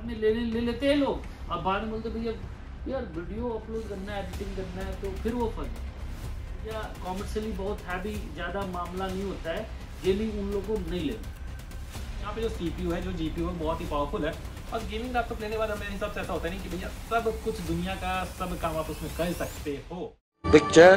बाद में ले ले लेते हैं लोग। अब बाद में बोलते भैया, यार वीडियो अपलोड करना है एडिटिंग करना है तो फिर वो फन या कॉमर्शियली बहुत हैवी ज़्यादा मामला नहीं होता है गेमिंग उन लोगों को नहीं लेना। यहाँ पे जो सीपीयू है, जो जीपीयू है, बहुत ही पावरफुल है। और गेमिंग लैपटॉप लेने बाद मेरे हिसाब से ऐसा होता नहीं कि, भैया, सब कुछ दुनिया का, सब काम आप उसमें कर सकते हो। पिक्चर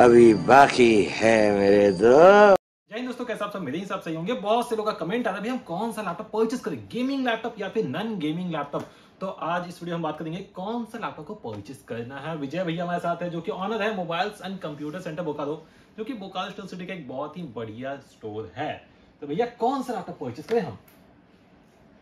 अभी बाकी है मेरे दोस्त। जय दोस्तों कैसे आप सब मेरे हिसाब से होंगे। बहुत से लोगों का कमेंट आता है हम कौन सा लैपटॉप परचेस करें? गेमिंग लैपटॉप या फिर नॉन गेमिंग लैपटॉप तो आज इस वीडियो में बात करेंगे कौन सा लैपटॉप को परचेस करना है? विजय भैया हमारे साथ है जो कि ऑनर है mobiles and computer centre Bokaro जो कि बोकारो स्टोर सिटी का एक बहुत ही बढ़िया स्टोर है। तो भैया कौन सा लैपटॉप परचेस करें हम?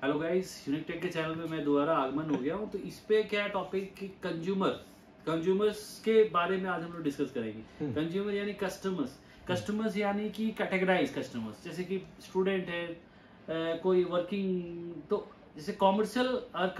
हेलो गाइस यूनिक टेक के चैनल पे मैं दोबारा आगमन हो गया हूँ। तो इस पे क्या टॉपिक कि कंज्यूमर कंज्यूमर्स के बारे में आज हम लोग डिस्कस करेंगे। हम्म। कंज्यूमर यानी कस्टमर्स कस्टमर्स यानी कि कैटेगराइज कस्टमर्स जैसे कि स्टूडेंट है कोई वर्किंग तो जैसे कॉमर्शियल और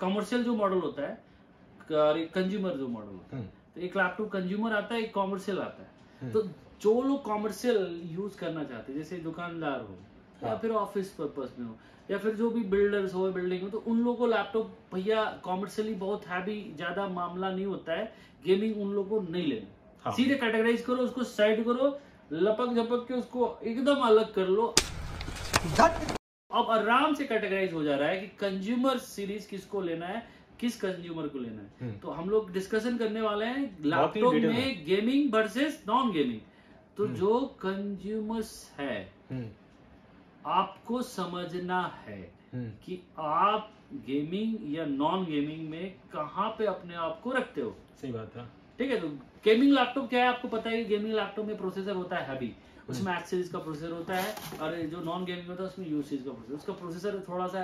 कॉमर्शियल जो मॉडल होता है और एक कंज्यूमर जो मॉडल होता है। हम्म, तो एक लैपटॉप कंज्यूमर आता है एक कॉमर्शियल आता है। हम्म। तो जो लोग कॉमर्शियल यूज़ करना चाहते हैं जैसे दुकानदार हो या हाँ। फिर ऑफ़िस पर्पस में हो या फिर जो भी बिल्डर्स हो बिल्डिंग हो तो उन लोगों को लैपटॉप भैया कॉमर्शियली बहुत हैवी ज़्यादा मामला नहीं होता है गेमिंग उन लोगों को नहीं लेना। हाँ। सीधे कैटेगराइज करो उसको साइड करो लपक झपक के उसको एकदम अलग कर लो। अब आराम से कैटेगराइज हो जा रहा है कि कंज्यूमर सीरीज़ किसको लेना है किस कंज्यूमर को लेना है। हम्म। तो हम लोग डिस्कशन करने वाले हैं लैपटॉप में गेमिंग वर्सेस नॉन गेमिंग तो हम्म। जो कंज्यूमर्स है हम्म, आपको समझना है कि आप गेमिंग या नॉन गेमिंग में कहाँ पे अपने आप को रखते हो। सही बात है। ठीक है तो गेमिंग लैपटॉप क्या है आपको पता है कि गेमिंग लैपटॉप में प्रोसेसर होता है हैवी उसमें एक्स सीरीज़ का प्रोसेसर होता है और जो नॉन गेमिंग होता है उसमें यू सीरीज़ का प्रोसेसर उसका प्रोसेसर थोड़ा सा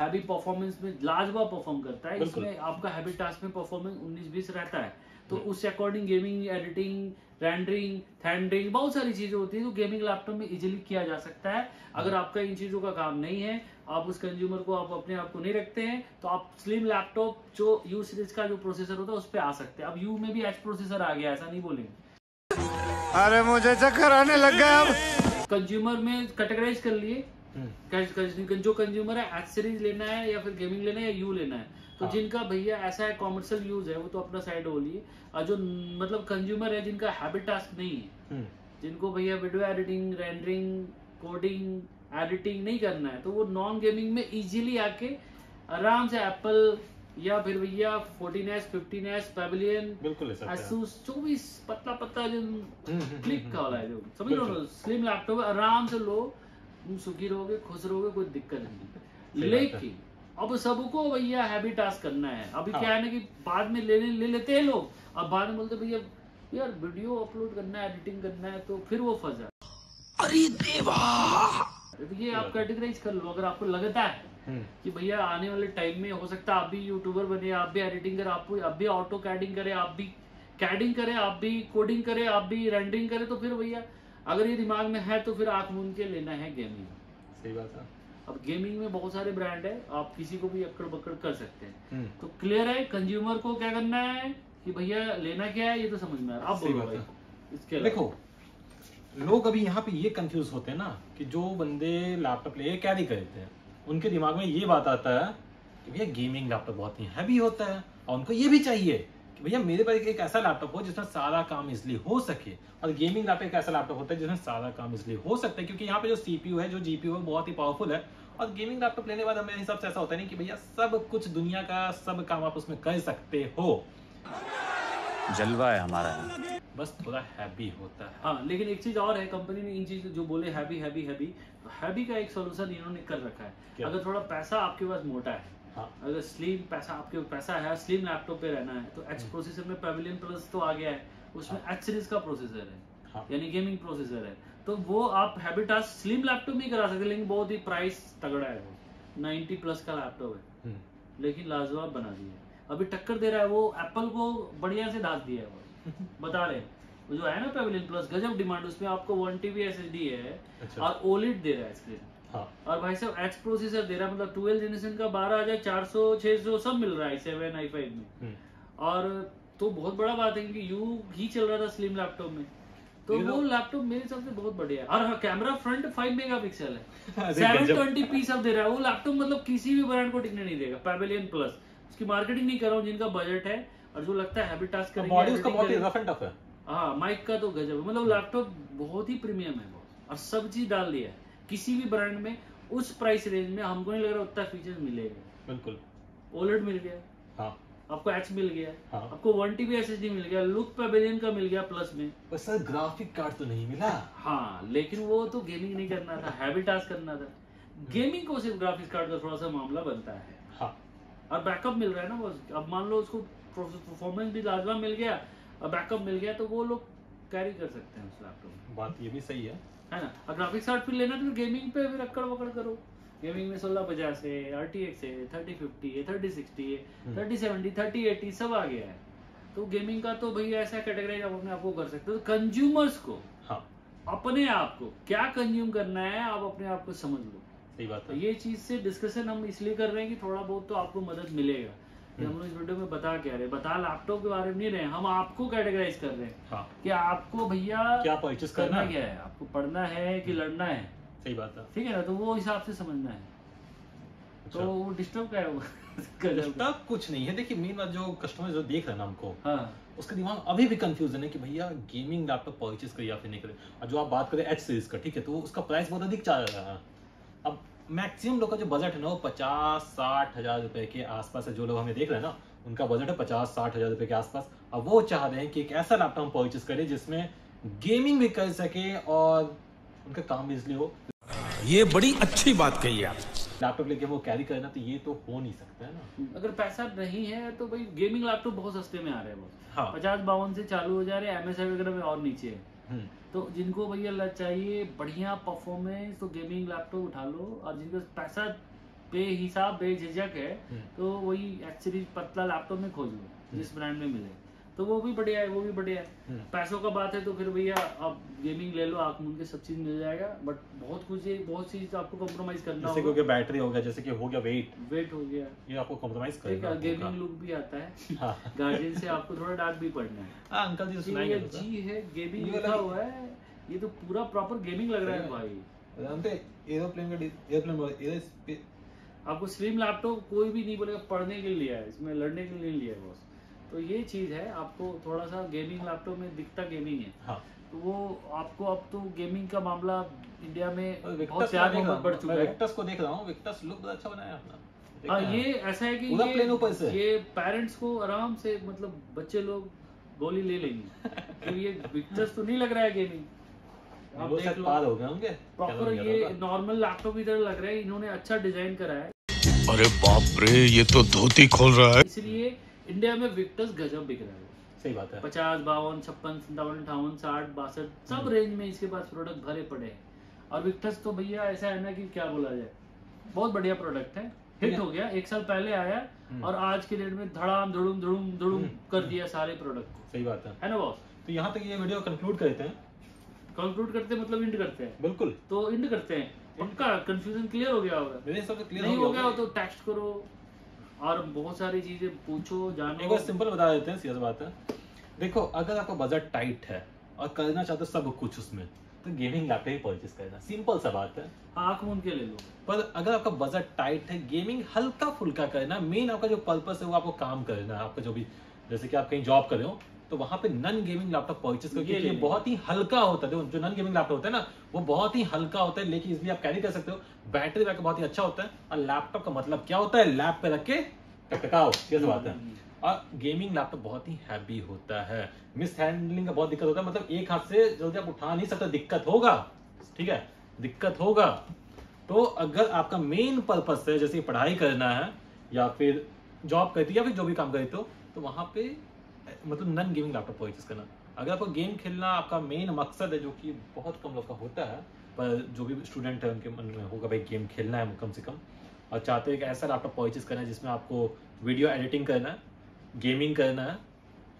हैवी परफॉर्मेंस में लाजवाब परफॉर्म करता है। इसमें आपका हैवी टास्क में परफॉर्मेंस 19 20 रहता है। तो उस अकॉर्डिंग गेमिंग एडिटिंग रेंडरिंग थैंडरिंग बहुत सारी चीज़ें होती है जो गेमिंग लैपटॉप में इजिली किया जा सकता है। अगर आपका इन चीज़ों का काम नहीं है आप उस कंज्यूमर को आप अपने आप को नहीं रखते हैं तो आप स्लिम लैपटॉप जो यू सीरीज़ का जो प्रोसेसर होता है उस पर आ सकते हैं। अब यू में भी एच प्रोसेसर आ गया ऐसा नहीं बोलेंगे। अरे मुझे चक्कर आने लग गया अब। कंज्यूमर में कैटेगराइज कर लिए। कं- जो कंज्यूमर है एच सीरीज़ लेना है या फिर गेमिंग लेना है या यू लेना है। तो हाँ। जिनका भैया ऐसा है कॉमर्शियल यूज़ है वो तो अपना साइड हो। लिए और जो मतलब कंज्यूमर है जिनका हैबिट टास्क नहीं है। हम्म, जिनको भैया video editing rendering coding editing नहीं करना है तो वो नॉन गेमिंग में इजीली आके आराम से एप्पल या फिर भैया 14s 15s पेविलियन बिल्कुल ले सकते हैं। Asus 24 पतला पतला जो हम्म, हम्म, क्लिक हम्म, का वाला है जो समझ लो स्लिम लैपटॉप आराम से लो तुम सुखी रहोगे खुश रहोगे कोई दिक्कत नहीं। लेकिन अब सबको भैया हैवी टास्क करना है। अभी हाँ। क्या है ना कि बाद में ले ले लेते हैं लोग। अब बाद में बोलते भैया यार वीडियो अपलोड करना है एडिटिंग करना है तो फिर वो फंसा अरे देवा! तो ये आप कैटेगराइज कर लो अगर आपको लगता है हम्म, कि भैया आने वाले टाइम में हो सकता है आप भी यूट्यूबर बने आप भी एडिटिंग करें आप भी आप भी ऑटो कैडिंग करें आप भी कैडिंग करें आप भी कोडिंग करें आप भी रेंडरिंग करें तो फिर भैया अगर ये दिमाग में है तो फिर आँख मूंद के लेना है गेमिंग सही बात है। अब गेमिंग में बहुत सारे ब्रांड है आप किसी को भी अक्कड़ बक्कड़ कर सकते हैं। हम्म, तो क्लियर है कंज्यूमर को क्या करना है कि भैया लेना क्या है ये तो समझ में आ रहा है। बोलो भाई इसके देखो लोग अभी यहाँ पे ये कंफ्यूज होते हैं ना कि जो बंदे लैपटॉप ले कैरी करते हैं उनके दिमाग में ये बात आता है कि भैया गेमिंग लैपटॉप बहुत ही हैवी होता है और उनको ये भी चाहिए कि भैया मेरे पास एक ऐसा लैपटॉप हो जिसमें सारा काम इसलिए हो सके और गेमिंग लैपटॉप एक ऐसा लैपटॉप होता है जिसमें सारा काम इसलिए हो सकता है क्योंकि यहाँ पे जो सीपीयू है जो जीपीयू है बहुत ही पावरफुल है। और गेमिंग लैपटॉप लेने के बाद मेरे हिसाब से ऐसा होता है नहीं कि भैया सब कुछ दुनिया का सब काम आप उसमें कर सकते हो। जलवा है हमारा। बस थोड़ा हैवी होता है। हाँ लेकिन एक चीज़ और है कंपनी ने इन चीज़ जो बोले हैवी हैवी हैवी तो हैवी का एक सोल्यूशन इन्होंने कर रखा है। क्या? अगर थोड़ा पैसा आपके पास मोटा है हाँ। अगर स्लिम पैसा आपके पास पैसा है स्लिम लैपटॉप पे रहना है तो एच हम्म। प्रोसेसर में पेविलियन प्लस तो आ गया है उसमें एच सीरीज़ का प्रोसेसर है हाँ। यानी गेमिंग प्रोसेसर है। तो वो आप हैबिटास स्लिम लैपटॉप ही करा सकते हैं लेकिन बहुत ही प्राइस तगड़ा है वो। 90 प्लस का लैपटॉप है। हम्म, लेकिन लाजवाब बना दिया है। अभी टक्कर दे रहा है वो एप्पल को बढ़िया से दाद दिया है वो। बता रहे हैं। वो जो है ना पेविलियन प्लस गजब डिमांड उसमें आपको वन टीबी एस है अच्छा। और ओलिड दे रहा है स्क्रीन हाँ। और भाई साहब एच प्रोसेसर दे रहा है मतलब ट्वेल्व जनरेशन का बारह हज़ार चार सौ छह सौ सब मिल रहा है सेवन आई फाइव में। हम्म, और तो बहुत बड़ा बात है क्योंकि यू ही चल रहा था स्लिम लैपटॉप में। तो वो लैपटॉप मेरे हिसाब से बहुत बढ़िया है। और हाँ camera front five mega pixel है। अरे सेवन गजब। ट्वेंटी पी सब दे रहा है। वो लैपटॉप मतलब किसी भी ब्रांड को टिकने नहीं देगा। पैवेलियन प्लस उसकी मार्केटिंग नहीं कर रहा हूँ जिनका बजट है और जो लगता है हैवी टास्क करेंगे बॉडी उसका बहुत ही रफ एंड टफ है। हाँ माइक का तो गजब है। मतलब लैपटॉप बहुत ही प्रीमियम है और सब चीज़ डाल दिया है। किसी भी ब्रांड में उस प्राइस रेंज में हमको नहीं लग रहा उतना फीचर मिलेगा। बिल्कुल। ओलेड मिल गया। हाँ। आपको एच मिल गया हाँ। आपको वन टीबी एस मिल गया लुक पेवेलियन का मिल गया प्लस में। पर सर ग्राफिक कार्ड तो नहीं मिला। हाँ लेकिन वो तो गेमिंग नहीं करना था हैवी टास्क करना था। गेमिंग को सिर्फ़ ग्राफिक्स कार्ड का थोड़ा सा मामला बनता है। हाँ। और बैकअप मिल रहा है ना बस अब मान लो उसको परफॉर्मेंस भी लाजवाब मिल गया और बैकअप मिल गया तो वो लोग कैरी कर सकते हैं उस लैपटॉप में। बात ये भी सही है। है ना? और ग्राफिक्स कार्ड फिर लेना तो गेमिंग पे फिर अक्कड़ पकड़ करो। गेमिंग में सोलह पचास है आर टी एक्स है थर्टी फिफ्टी है थर्टी सिक्सटी है हम्म। थर्टी सेवेंटी थर्टी एटी सब आ गया है। तो गेमिंग का तो भैया ऐसा कैटेगराइज आप अपने आप को कर सकते हो। तो कंज्यूमर्स को हाँ। अपने आप को क्या कंज्यूम करना है आप अपने आप को समझ लो। सही बात तो है ये चीज़ से डिस्कशन हम इसलिए कर रहे हैं कि थोड़ा बहुत तो आपको मदद मिलेगा। हम लोग इस वीडियो में बता क्या रहे बता लैपटॉप के बारे में नहीं रहे हम आपको कैटेगराइज कर रहे हैं। हाँ। कि आपको भैया क्या परचेस करना करना क्या है? आपको पढ़ना है कि लड़ना है? सही बात है। ठीक है ना तो वो हिसाब से समझना है। तो अच्छा। वो डिस्टर्ब क्या है गजब। तब कुछ नहीं है। देखिए मेन बात जो कस्टमर जो देख रहे हैं ना हमको हाँ। उसका दिमाग अभी भी कंफ्यूजन है कि भैया गेमिंग लैपटॉप परचेज करे या फिर नहीं करे और जो आप बात करें एच सीरीज़ का ठीक है तो उसका प्राइस बहुत अधिक चल रहा है। अब मैक्सिमम लोग का जो बजट है ना वो पचास साठ हज़ार रुपए के आसपास है जो लोग हमें देख रहे हैं ना उनका बजट है पचास साठ हज़ार रुपए के आसपास। अब वो चाह रहे हैं कि एक ऐसा लैपटॉप परचेज करें जिसमें गेमिंग भी कर सके और उनका काम इसलिए हो। ये बड़ी अच्छी बात कही आप। लैपटॉप लेके वो कैरी करना तो ये तो हो नहीं सकता है ना। अगर पैसा नहीं है तो भाई गेमिंग लैपटॉप बहुत सस्ते में आ रहे हैं बहुत हाँ। पचास बावन से चालू हो जा रहे हैं एमएसआई वगैरह में और नीचे है। हम्म, तो जिनको भैया चाहिए बढ़िया परफॉर्मेंस तो गेमिंग लैपटॉप उठा लो और जिनको पैसा बेहिसाब बेझिझक है हम्म। तो वही एच सीरीज़ पतला लैपटॉप में खोज लो जिस ब्रांड में मिले। तो वो भी बढ़िया है वो भी बढ़िया है। हम्म। पैसों का बात है तो फिर भैया आप गेमिंग ले लो आँख मूंद के सब चीज़ मिल जाएगा। बट बहुत कुछ है बहुत चीज़ आपको कॉम्प्रोमाइज करना जैसे कि हो होगा बैटरी हो गया जैसे कि हो गया वेट वेट हो गया। ये आपको कॉम्प्रोमाइज करेगा गेमिंग लुक भी आता है। हाँ। गार्जियन से आपको थोड़ा डांट भी पड़ना है। हाँ अंकल जी जी सुनाएँगे तो जी है गेमिंग लिखा हुआ है। ये तो पूरा प्रॉपर गेमिंग लग रहा है भाई। जानते एरोप्लेन का एरोप्लेन एरो आपको स्लिम लैपटॉप कोई भी नहीं बोलेगा पढ़ने के लिए लिया है इसमें लड़ने के लिए लिया है बॉस तो ये चीज़ है आपको थोड़ा सा गेमिंग लैपटॉप में दिखता गेमिंग है। हाँ। तो वो आपको अब तो गेमिंग का मामला इंडिया में बहुत मोहब्बत बढ़ चुका है। विक्टस को देख रहा हूँ विक्टस लुक बड़ा अच्छा बनाया अपना देख हाँ ये ऐसा है कि ये plain ऊपर से। ये पेरेंट्स को आराम से मतलब बच्चे लोग गोली ले लेंगे। तो ये विक्टस तो नहीं लग रहा है गेमिंग आप देख लो। पार हो गए होंगे। प्रॉपर ये नॉर्मल लैपटॉप की तरह लग रहा है इन्होंने अच्छा डिज़ाइन करा है। अरे बाप रे ये तो धोती खोल रहा है। इसलिए इंडिया में विक्टर्स गजब बिक रहा है। सही बात है। पचास बावन छप्पन सत्तावन अठावन साठ बासठ सब हम्म। रेंज में इसके पास प्रोडक्ट भरे पड़े हैं। और विक्टर्स तो भैया ऐसा है ना कि क्या बोला जाए बहुत बढ़िया प्रोडक्ट है। हिट हो गया एक साल पहले आया हम्म। और आज के डेट में धड़ाम धड़ुम धड़ुम धड़ुम हम्म। कर दिया सारे प्रोडक्ट को। सही बात है। है ना बॉस तो यहाँ तक ये वीडियो कंक्लूड करते हैं। कंक्लूड करते हैं मतलब इंड करते हैं। बिल्कुल। तो इंड करते हैं। उनका कंफ्यूजन क्लियर हो गया होगा। मेरे हिसाब से क्लियर नहीं हो गया हो तो टेक्स्ट करो। और बहुत सारी चीज़ें पूछो एक जानो बार सिंपल बता देते हैं सीधा बात है। देखो अगर आपका बजट टाइट है और करना चाहते हो सब कुछ उसमें तो गेमिंग लैपटॉप ही परचेज करना। सिंपल सा बात है। आँख मूंद के ले लो। पर अगर आपका बजट टाइट है गेमिंग हल्का फुल्का करना मेन आपका जो पर्पस है वो आपको काम करना है आपका जो भी जैसे कि आप कहीं जॉब कर रहे हो तो वहाँ पे नन गेमिंग लैपटॉप परचेज करो ये क्योंकि ये बहुत ही हल्का होता है। जो नन गेमिंग लैपटॉप होता है ना वो बहुत ही हल्का होता है लेकिन इसलिए आप कैरी कर सकते हो। बैटरी बैकअप बहुत ही अच्छा होता है। और लैपटॉप का मतलब क्या होता है? लैप पे रख के टकटकाओ। ये बात है और गेमिंग लैपटॉप बहुत ही हैवी होता है। मिस हैंडलिंग का बहुत दिक्कत होता है। मतलब एक हाथ से जल्दी आप उठा नहीं सकते। दिक्कत होगा। ठीक है? दिक्कत होगा। तो अगर आपका मेन पर्पस है जैसे पढ़ाई करना है या फिर जॉब करती है या फिर जो भी काम करते हो तो वहाँ पे मतलब नन गेमिंग लैपटॉप परचेज करना। अगर आपको गेम खेलना आपका मेन मकसद है, जो कि बहुत कम लोग का होता है, पर जो भी स्टूडेंट है, उनके मन में होगा, भाई गेम खेलना है कम से कम। और चाहते हैं कि ऐसा लैपटॉप परचेज करना है, जिसमें आपको वीडियो एडिटिंग करना है गेमिंग करना है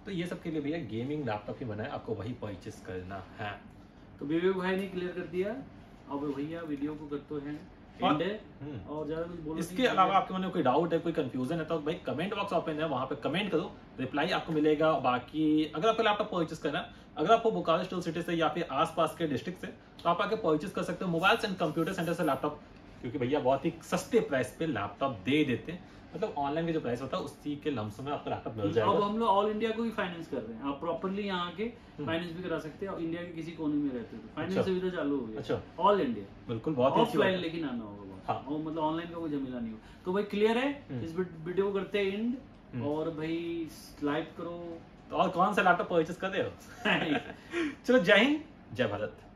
तो ये सब के लिए भैया गेमिंग लैपटॉप ही बना है, आपको वही परचेज करना है। तो विवेक भाई ने क्लियर कर दिया। अब भैया वीडियो को करते हैं। एंड है। हम्म। और ज़्यादा कुछ बोलो इसके अलावा आपके मन में कोई डाउट है कोई कंफ्यूजन है तो भाई कमेंट बॉक्स ओपन है वहाँ पे कमेंट करो रिप्लाई आपको मिलेगा। बाकी अगर आपको लैपटॉप परचेस करना है अगर आपको बोकारो स्टील सिटी से या फिर आसपास के डिस्ट्रिक्ट से तो आप आके परचेस कर सकते हो। मोबाइल एंड कंप्यूटर सेंटर से लैपटॉप क्योंकि भैया बहुत ही सस्ते प्राइस पे लैपटॉप दे देते हैं। मतलब ऑनलाइन का जो प्राइस होता है उसी के लमसम में आपको लैपटॉप मिल जाएगा अब हम लोग ऑल इंडिया को भी फाइनेंस कर रहे हैं आप प्रॉपरली यहाँ के हम्म। फाइनेंस भी करा सकते हैं और इंडिया के किसी कोने में रहते हो फाइनेंस। सुविधा चालू हो गई अच्छा। ऑल इंडिया बिल्कुल बहुत ऑफलाइन लेकिन आना होगा हाँ। और मतलब ऑनलाइन का कोई झमेला नहीं हो तो भाई क्लियर है हम्म। इस वीडियो को करते हैं एंड हम्म। और भाई लाइक करो तो और कौन सा लैपटॉप परचेज कर रहे हो चलो जय हिंद जय भारत